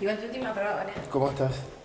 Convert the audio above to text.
Igual tu última prueba ¿Cómo estás?